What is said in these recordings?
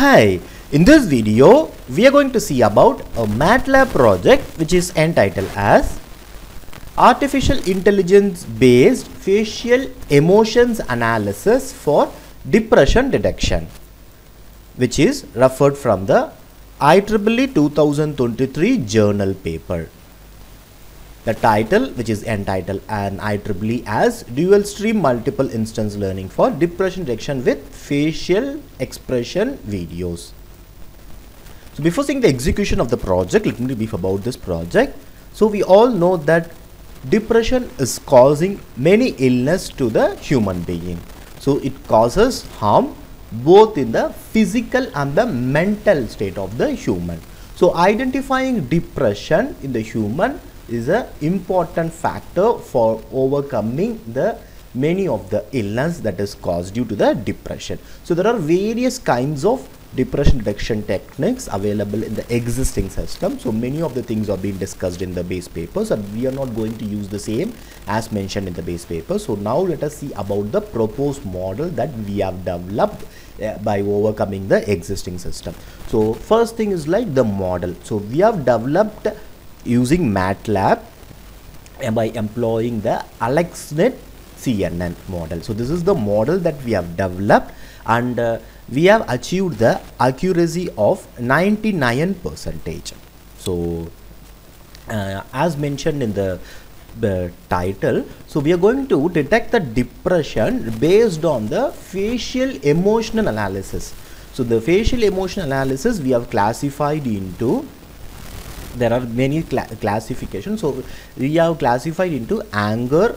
Hi, in this video we are going to see about a MATLAB project which is entitled as Artificial Intelligence Based Facial Emotions Analysis for Depression Detection which is referred from the IEEE 2023 journal paper. The title which is entitled an IEEE as Dual Stream Multiple Instance Learning for Depression Detection with Facial Expression Videos. So before seeing the execution of the project, let me brief about this project. So we all know that depression is causing many illness to the human being. So it causes harm both in the physical and the mental state of the human. So identifying depression in the human is an important factor for overcoming the many of the illness that is caused due to the depression. So there are various kinds of depression detection techniques available in the existing system. So many of the things are being discussed in the base papers and we are not going to use the same as mentioned in the base paper. So now let us see about the proposed model that we have developed uh, by overcoming the existing system. So first thing is like the model. So we have developed using MATLAB and by employing the AlexNet CNN model. So this is the model that we have developed and uh, we have achieved the accuracy of 99 percentage. So uh, as mentioned in the the title so we are going to detect the depression based on the facial emotional analysis so the facial emotional analysis we have classified into there are many cla classifications. So we have classified into anger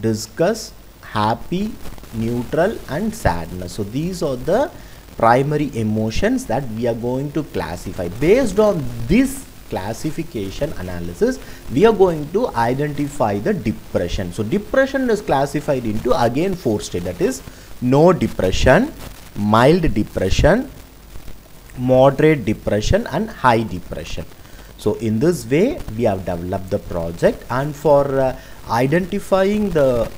disgust happy neutral and sadness. So these are the primary emotions that we are going to classify. Based on this classification analysis we are going to identify the depression. So depression is classified into again four state. That is no depression mild depression moderate depression and high depression so in this way we have developed the project. And for uh, identifying the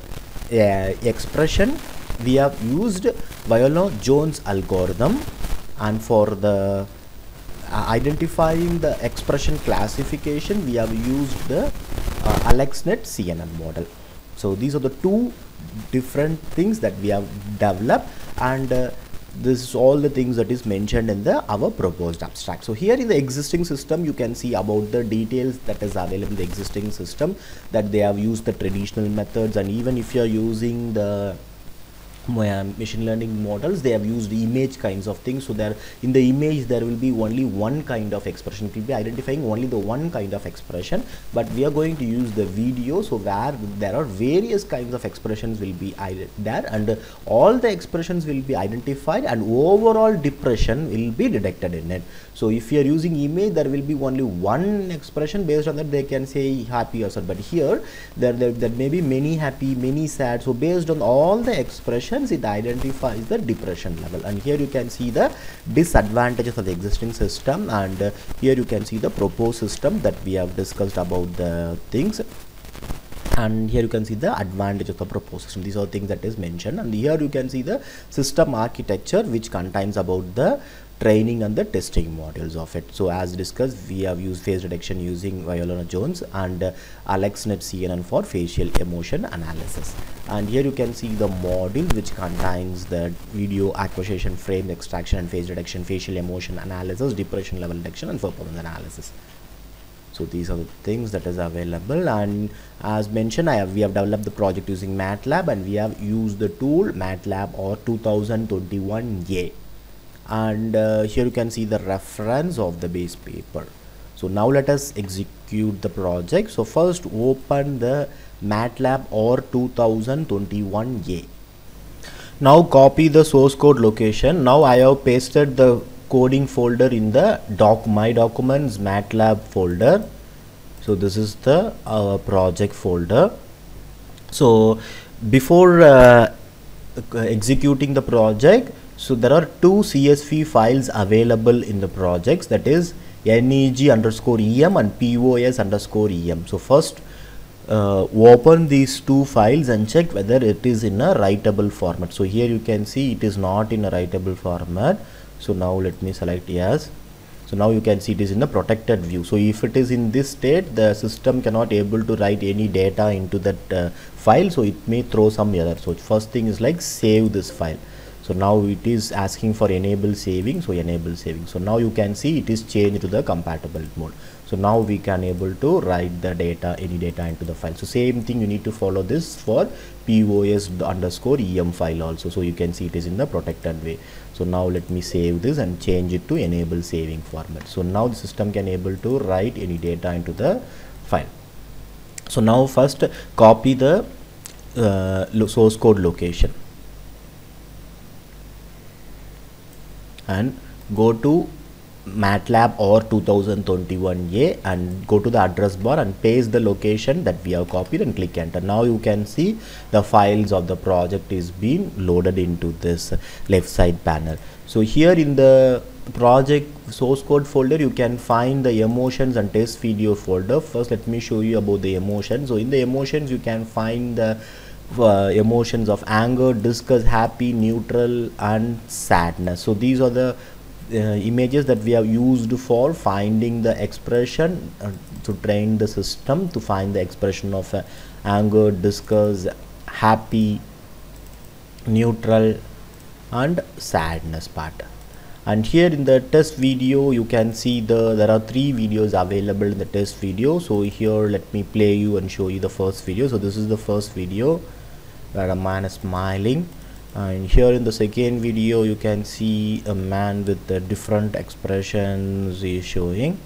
uh, expression we have used Viola Jones algorithm. And for the uh, identifying the expression classification we have used the uh, AlexNet CNN model. So these are the two different things that we have developed. And uh, this is all the things that is mentioned in the our proposed abstract. So here in the existing system you can see about the details that is available in the existing system that they have used the traditional methods and even if you are using the Uh, machine learning models they have used image kinds of things. So there in the image there will be only one kind of expression. It will be identifying only the one kind of expression but we are going to use the video so where there are various kinds of expressions will be there and all the expressions will be identified and overall depression will be detected in it. So if you are using image there will be only one expression. Based on that they can say happy or sad. But here there, there, there may be many happy many sad. So based on all the it identifies the depression level. And here you can see the disadvantages of the existing system and uh, here you can see the proposed system that we have discussed about the things. And here you can see the advantage of the proposed system. These are things that is mentioned. And here you can see the system architecture which contains about the training and the testing modules of it. So as discussed we have used face detection using Viola Jones and uh, AlexNet CNN for facial emotion analysis. And here you can see the module which contains the video acquisition frame extraction and face detection facial emotion analysis depression level detection and performance analysis. So these are the things that is available and as mentioned I have we have developed the project using MATLAB and we have used the tool MATLAB R2021A and uh, here you can see the reference of the base paper. So now let us execute the project. So first open the MATLAB R2021A now copy the source code location. Now I have pasted the coding folder in the doc my documents MATLAB folder. So this is the uh, project folder. So before uh, executing the project so there are two CSV files available in the projects. That is neg underscore em and pos underscore em so first uh, open these two files and check whether it is in a writable format. So here you can see it is not in a writable format. So now let me select yes. So now you can see it is in the protected view. So if it is in this state the system cannot able to write any data into that uh, file. So it may throw some error. So first thing is like save this file so now it is asking for enable saving so enable saving. So now you can see it is changed to the compatible mode. So now we can able to write the data any data into the file. So same thing you need to follow this for pos underscore em file also. So you can see it is in the protected way. So now let me save this and change it to enable saving format. So now the system can able to write any data into the file. So now first copy the uh, source code location and go to MATLAB R2021A and go to the address bar and paste the location that we have copied and click enter. Now you can see the files of the project is being loaded into this left side panel. So here in the project source code folder you can find the emotions and test video folder. First let me show you about the emotions. So in the emotions you can find the uh, emotions of anger, disgust, happy, neutral and sadness. So these are the uh, images that we have used for finding the expression uh, to train the system to find the expression of uh, anger, disgust, happy, neutral and sadness part and here in the test video you can see the there are three videos available in the test video. So here let me play you and show you the first video. So this is the first video where a man is smiling. And here in the second video you can see a man with the different expressions he is showing.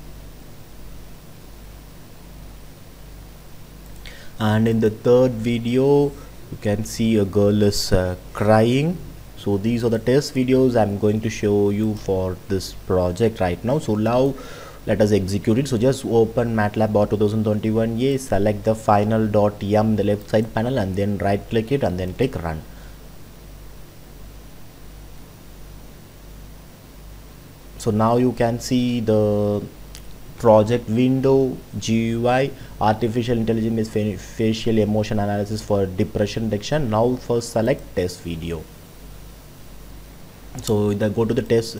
And in the third video you can see a girl is uh, crying so these are the test videos i'm going to show you for this project right now. So now let us execute it. So just open matlab R2021 a select the final.yum the left side panel and then right click it and then click run. So now you can see the project window GUI artificial intelligence facial emotion analysis for depression detection. Now first select test video so the go to the test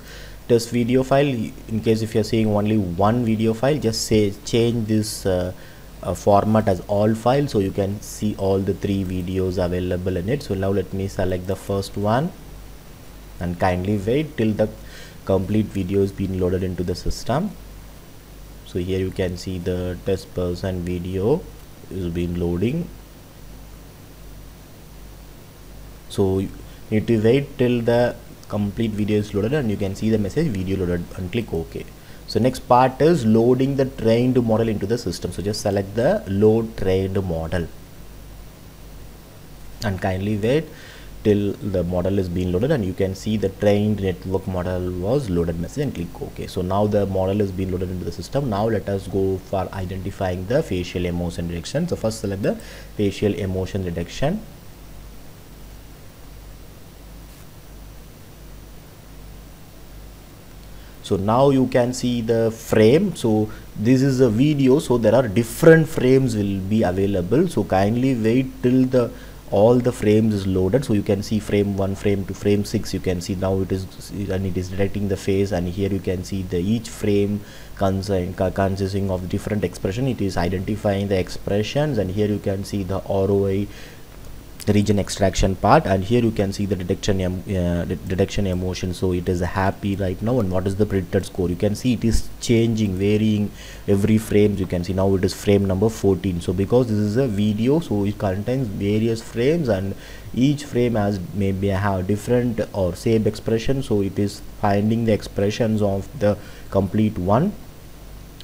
test video file. In case if you're seeing only one video file just say change this uh, uh, format as all files so you can see all the three videos available in it. So now let me select the first one and kindly wait till the complete video is being loaded into the system. So here you can see the test person video is being loading. So you need to wait till the complete video is loaded and you can see the message video loaded and click ok. So next part is loading the trained model into the system. So just select the load trained model. And kindly wait till the model is being loaded and you can see the trained network model was loaded message and click ok. So now the model is being loaded into the system. Now let us go for identifying the facial emotion detection so first select the facial emotion detection so now you can see the frame. So this is a video so there are different frames will be available. So kindly wait till the all the frames is loaded. So you can see frame 1 frame to frame 6 you can see now it is and it is detecting the face and here you can see the each frame consisting of different expression. It is identifying the expressions and here you can see the ROI region extraction part and here you can see the detection uh, detection emotion. So it is happy right now and what is the predicted score? You can see it is changing varying every frame. You can see now it is frame number 14 so because this is a video so it contains various frames and each frame has maybe have different or same expression. So it is finding the expressions of the complete one.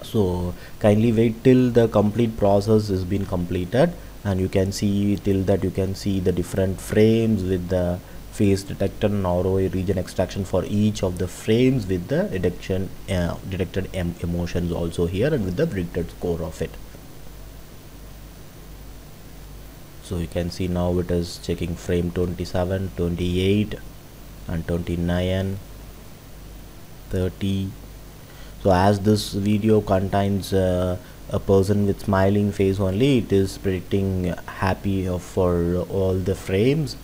So kindly wait till the complete process has been completed and you can see till that you can see the different frames with the face detector and region extraction for each of the frames with the detection uh, detected em emotions also here and with the predicted score of it. So you can see now it is checking frame 27 28 and 29 30 so as this video contains uh, a person with smiling face only it is predicting happy for all the frames.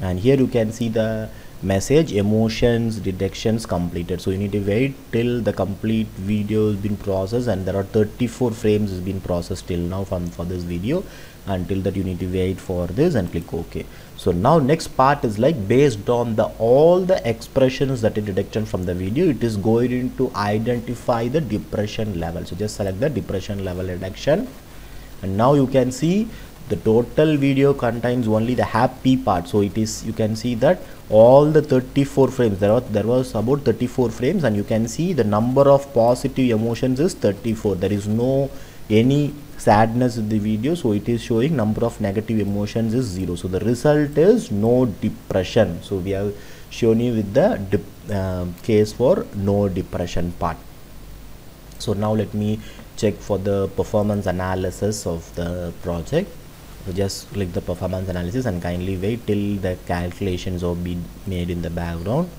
And here you can see the message emotions detections completed. So you need to wait till the complete video has been processed and there are 34 frames has been processed till now from for this video. Until that you need to wait for this and click ok. So now next part is like based on the all the expressions that it detected from the video it is going to identify the depression level. So just select the depression level detection. And now you can see the total video contains only the happy part. So it is you can see that all the 34 frames there was there was about 34 frames and you can see the number of positive emotions is 34 there is no any sadness in the video so it is showing number of negative emotions is zero. So the result is no depression. So we have shown you with the uh, case for no depression part. So now let me check for the performance analysis of the project so just click the performance analysis and kindly wait till the calculations are being made in the background.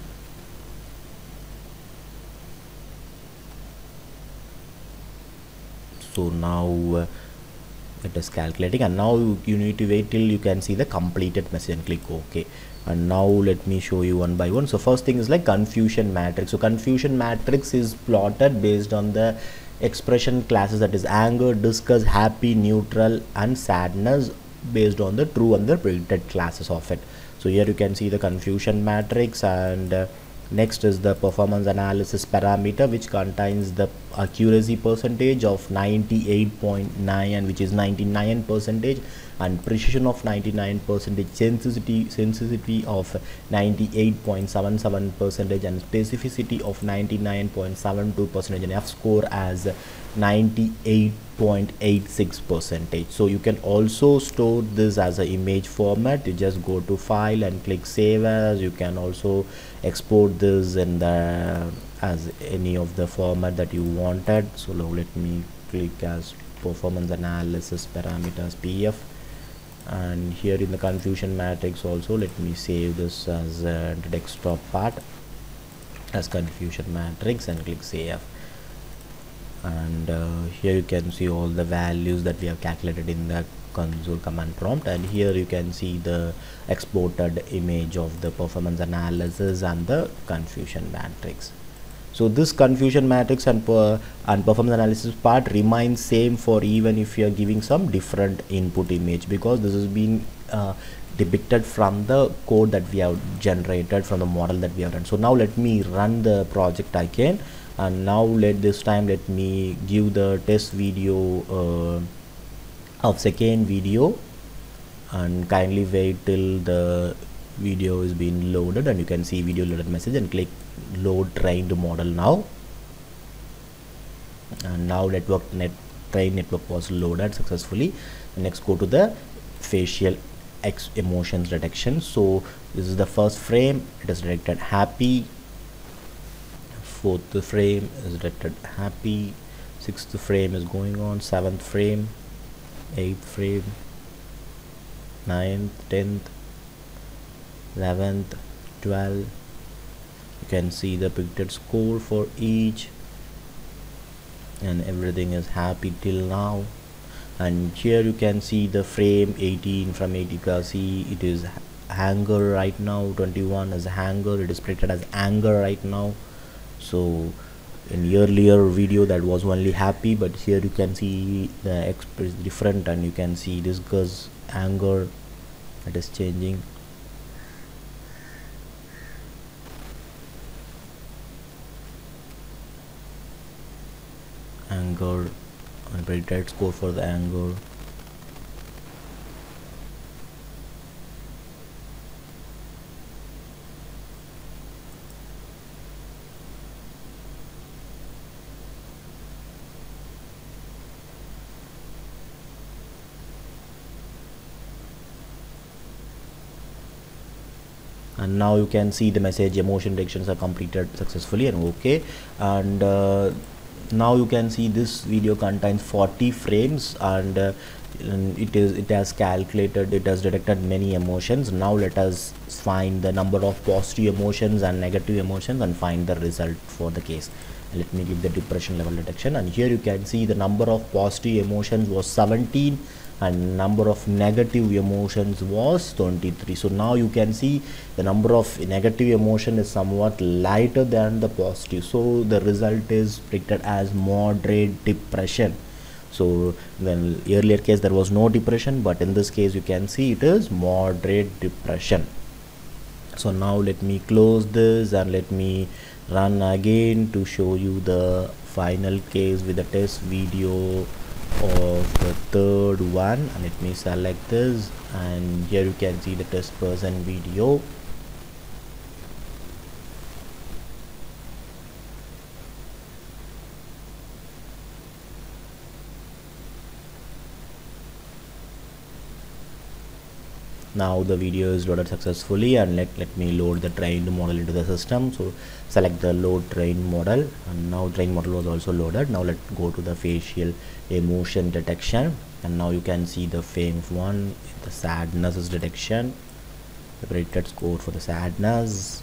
So now uh, it is calculating and now you, you need to wait till you can see the completed message and click ok. And now let me show you one by one. So first thing is like confusion matrix. So confusion matrix is plotted based on the expression classes that is anger disgust happy neutral and sadness based on the true and the predicted classes of it. So here you can see the confusion matrix and uh, next is the performance analysis parameter which contains the accuracy percentage of 98.9 which is 99 percentage and precision of 99 percentage sensitivity sensitivity of 98.77 percentage and specificity of 99.72 percentage. And f score as 98.86 percentage. So you can also store this as an image format. You just go to file and click save as. You can also export this in the as any of the format that you wanted. So now let me click as performance analysis parameters pf and here in the confusion matrix also let me save this as a desktop part as confusion matrix and click save and uh, here you can see all the values that we have calculated in the console command prompt. And here you can see the exported image of the performance analysis and the confusion matrix. So this confusion matrix and per and performance analysis part remains same for even if you are giving some different input image because this has been uh, depicted from the code that we have generated from the model that we have run. So now let me run the project again and now let this time let me give the test video uh, of second video. And kindly wait till the video is being loaded and you can see video loaded message and click load trained model now. And now network net train network was loaded successfully. Next go to the facial X emotions detection. So this is the first frame. It is detected happy fourth frame is detected happy sixth frame is going on seventh frame eighth frame ninth tenth 11th 12 you can see the predicted score for each and everything is happy till now. And here you can see the frame 18 from 80 can see it is anger right now. 21 is anger it is predicted as anger right now so in earlier video that was only happy but here you can see the express different and you can see this goes anger that is changing. Anger and predicted score for the anger and now you can see the message emotion detections are completed successfully and okay. And uh, now you can see this video contains 40 frames and, uh, it is it has calculated it has detected many emotions. Now let us find the number of positive emotions and negative emotions and find the result for the case let me give the depression level detection. And here you can see the number of positive emotions was 17 and number of negative emotions was 23 so now you can see the number of negative emotion is somewhat lighter than the positive. So the result is predicted as moderate depression. So in the earlier case there was no depression but in this case you can see it is moderate depression. So now let me close this and let me run again to show you the final case with the test video of the third one. And let me select this and here you can see the test person video now the video is loaded successfully and let, let me load the trained model into the system. So select the load train model and now train model was also loaded. Now let's go to the facial emotion detection and now you can see the frame one the sadness detection. The predicted score for the sadness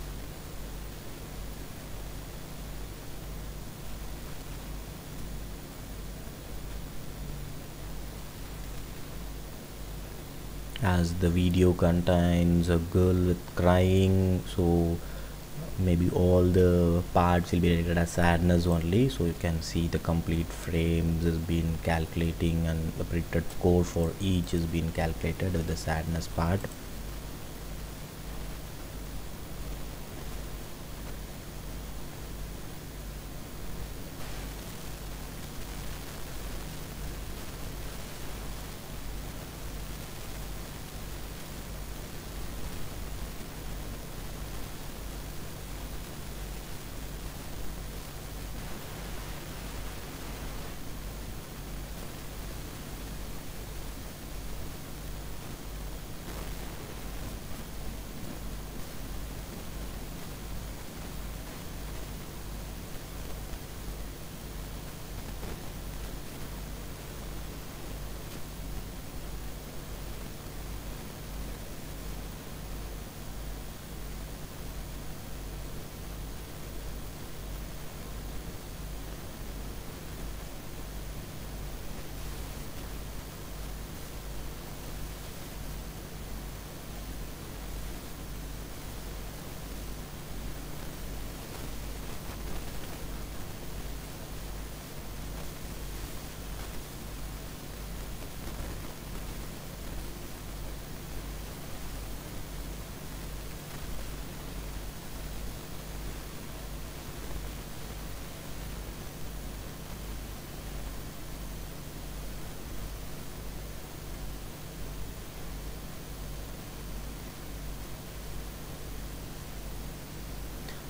as the video contains a girl with crying so maybe all the parts will be rated as sadness only. So you can see the complete frames has been calculating and the predicted score for each is been calculated with the sadness part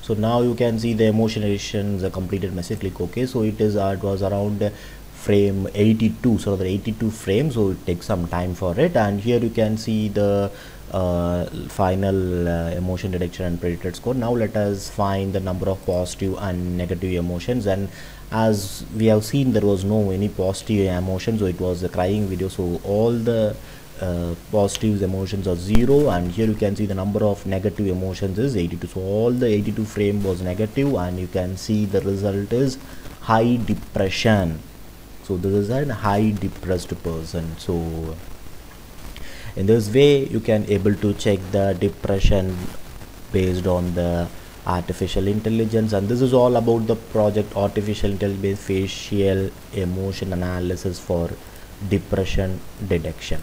so now you can see the emotion edition the completed message click ok so it is uh, it was around frame 82 so the 82 frame. So it takes some time for it. And here you can see the uh, final uh, emotion detection and predicted score. Now let us find the number of positive and negative emotions. And as we have seen there was no any positive emotion. So it was a crying video. So all the uh, positive emotions are zero and here you can see the number of negative emotions is 82 so all the 82 frame was negative and you can see the result is high depression. So this is a high depressed person. So in this way you can able to check the depression based on the artificial intelligence. And this is all about the project artificial intelligence facial emotion analysis for depression detection